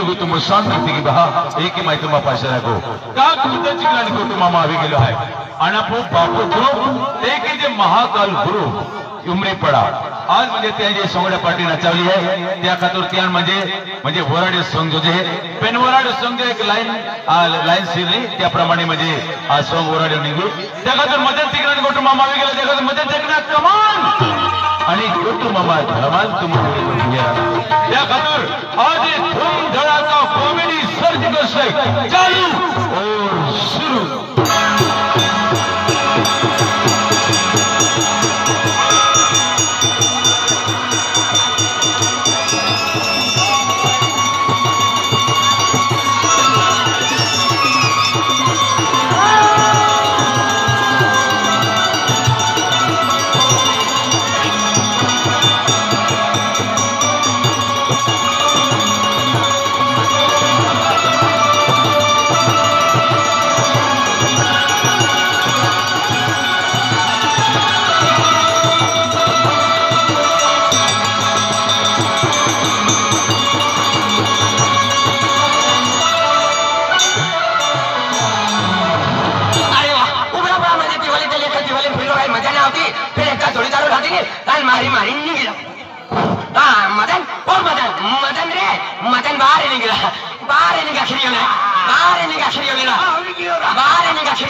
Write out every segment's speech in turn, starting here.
लोग तुम शांत की बहा, एक ही माहिती तुम्हा पाशा राखो। का कुठं चिकलानी कुटुंबा आवी गेलो आहे आणि आपण बापू गुरु एक जे महाकाल गुरु, उमरे पडा। आज म्हणजे त्या जे सोंगड्या पार्टी नचावली आहे त्या खातर त्या म्हणजे म्हणजे वराडे सॉंग जो पेन वराडे सॉंग एक लाईन लाईन सिरली त्याप्रमाणे म्हणजे हा सॉंग वराडे निघू त्या खातर मदत तिकडे गोटू मामा गेला त्या खातर मदत तिकडे कमान! आणि गोटू मामा धमाल तुम्हाला त्या खातर आज हे धूम धडाका कॉमेडी सर्जिकल स्ट्राईक चालू. और सुरू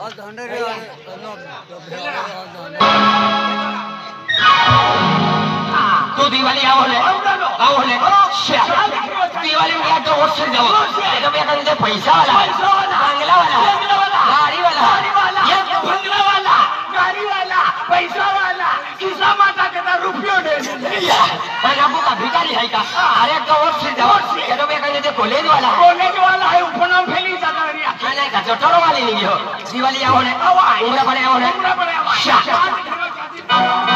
शिरा? तू दिवाळी आवडले आवडले दिवाळी में तो वोट से जाओ ये तो मैं कहते पैसा वाला आपको का भिखारी है का अरे तो वोट से जाओ ये तो मैं कहते कॉलेज वाला नहीं का चोटरो वाली नहीं हो दिवाली आवडले उमरा पड़े आवडले आवामा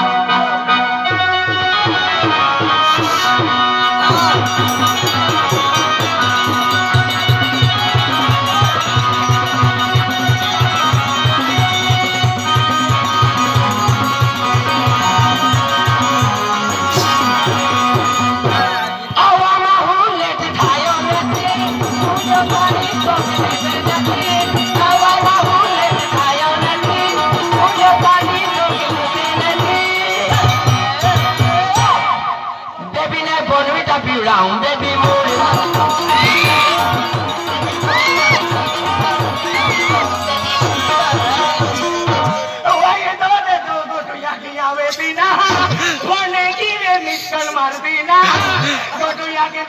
बेबी ने बोनविटा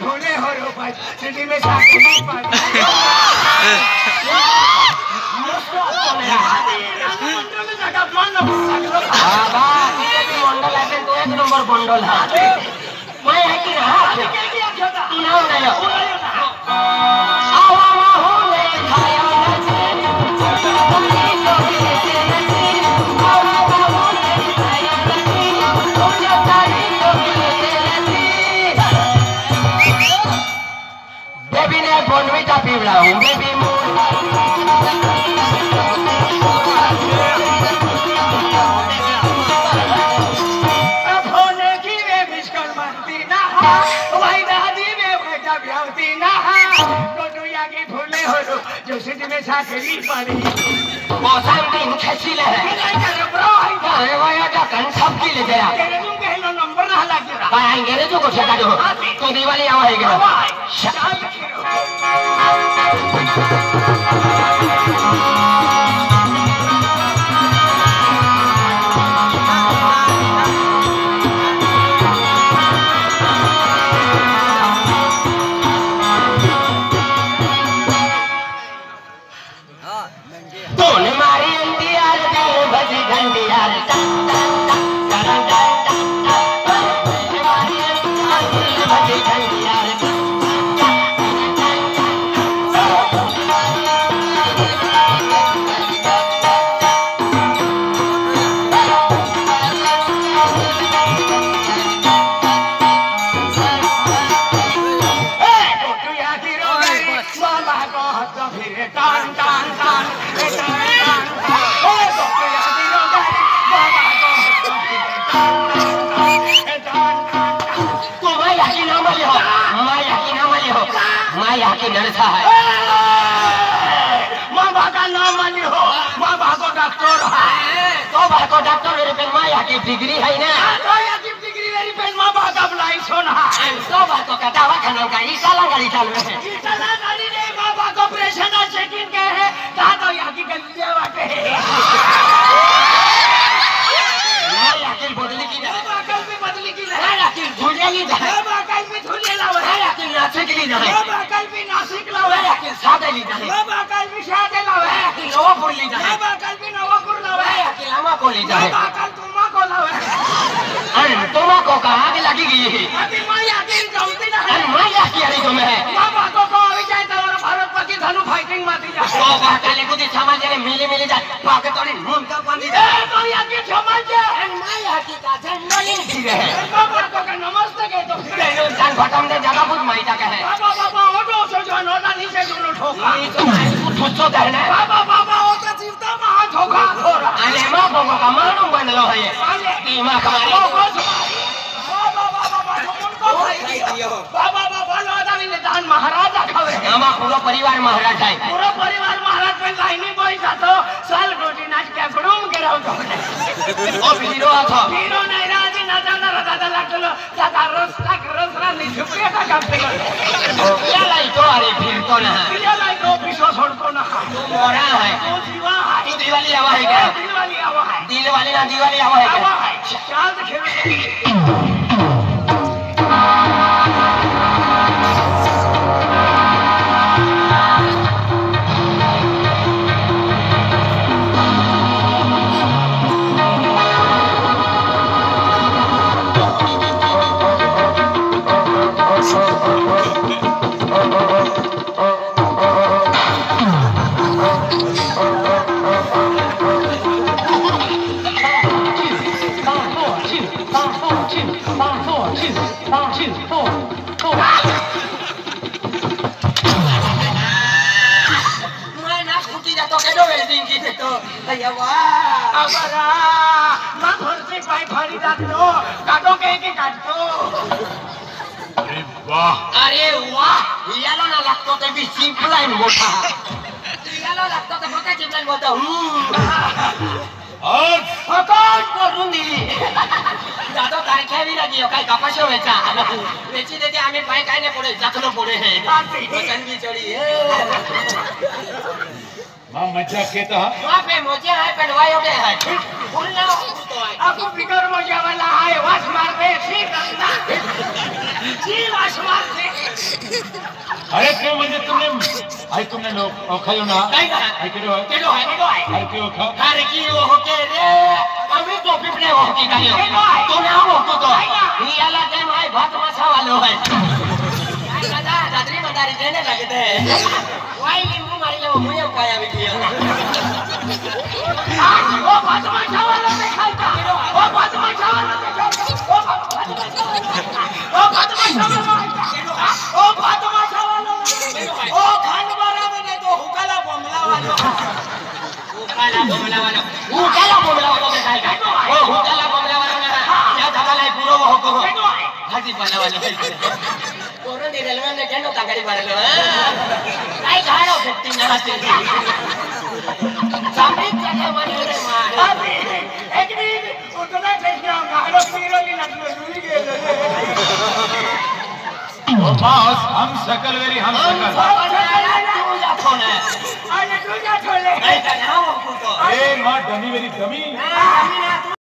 थोड़े हो में बाबा भी मंडल है तो एक नंबर बंडल है। मैं है कि ना तू ना उड़ायो आवामा हूँ लेट खायो नचे मुझे पानी तो लेट नचे मौसम दिन खसी ले अरे कन सब की ले जरा नंबर ना लगे को ठेका दो। तू दिवाली आवा है क्या की नरसा है। मामा का नाम मानी हो मामा को डॉक्टर है। तो बाको डॉक्टर मेरे पे माया की डिग्री है ना। तो या की डिग्री मेरी पेन मामा का बुलाई सोना तो बाको का दवा खाना का ई साला गाड़ी चालू है। इतना गाड़ी ने मामा को ऑपरेशन चेकिंग के है। कहा तो या की गलिया वाटे माया की बदली की ना बदली की है माया की झूले की ना माया की नाचे की ना भी नासिक लावे माया की सादे ली ना बाबा कल भी शादी लावे माया की नवापुर ली ना बाबा कल भी नवापुर लावे माया की लामा को ली जा बाबा कल तुम्हा को लावे अरे तुमा को का आग लगी गई है अभी माया की जमती ना अरे है माया की अरे तुम्हें है बाबा को को अभी जाए तो भारत पति धनु फाइटिंग माती जा तो बाकाले को दी समाज ने मिली तो है तो है तो मैं है तो माँ है महाराजा खावे हमा पूरा परिवार महाराज है पूरा परिवार महाराज पे लाइनी बोई जातो साल रोटी नाच के के रहो तो ओ हीरो था। हीरो नहीं राज़ी ना जाना रदा दा दादा लागलो दादा रस लाख रस रा नहीं छुपे का काम ओ क्या लाई तो अरे फिर तो ना। क्या लाई तो पिसो छोड़को ना। तू मोरा है। तू जीवा है। तू दिवाली आवा है क्या? दिल वाली आवा है। दिल वाली ना दिवाली आवा है क्या? चाल खेल दो वेल्डिंग की तो भैया वाह अबरा ना घर से पाई फाड़ी जातो काटो के के काटो अरे वाह अरे वाह याला ना लागतो ते बी सिंपलाइन मोठा याला लागतो ते मोठा सिंपलाइन मोठा और फकट करून दिली दादा तारख्या बी लागी काय कपाश व्हायचा वेची देते आम्ही पाय काय नाही पुढे जातलो पुढे वचन बी चढी माँ मज़ा केता वहाँ पे मोजे है पेड़वायो के है फूल ना तो है आपको फिकर मज़ा वाला है वास मार दे ठीक अंदा जी वास मार दे अरे क्यों म्हणजे तुमने आई तुमने लोग खायो ना काय का आई केडो केडो है केडो है आई केडो खा अरे की वो होके रे अभी तो पिपले वो की गाली तो ना वो को तो ये वाला दादा दादरी मदारी देने लगे थे वाई नींबू मारी ले मुझे पाया भी किया वो बात मचा वाला देखा था वो बात मचा वाला देखा वो बात मचा वाला वो बात मचा वाला वो बात मचा वाला ओ खंड बारा में तो हुकाला बमला वाला हुकाला बोमला वाला हुकाला बोमला वाला काय काय ओ हुकाला बोमला वाला ना या धगाला पुरो वो को हाजी बना वाला रेलवे में केनो तागड़ी बारलो काय खाणो फिफ्टी ना हाते सामने जगह माने रे मार अभी एक दिन उतना देखना गाड़ो पीरो की लगलो रुई गेले ओ बॉस हम शकल वेरी हम शकल तू जा फ़ोन अरे तू जा छोले नहीं करना वो को ए माँ डमी वेरी डमी मैं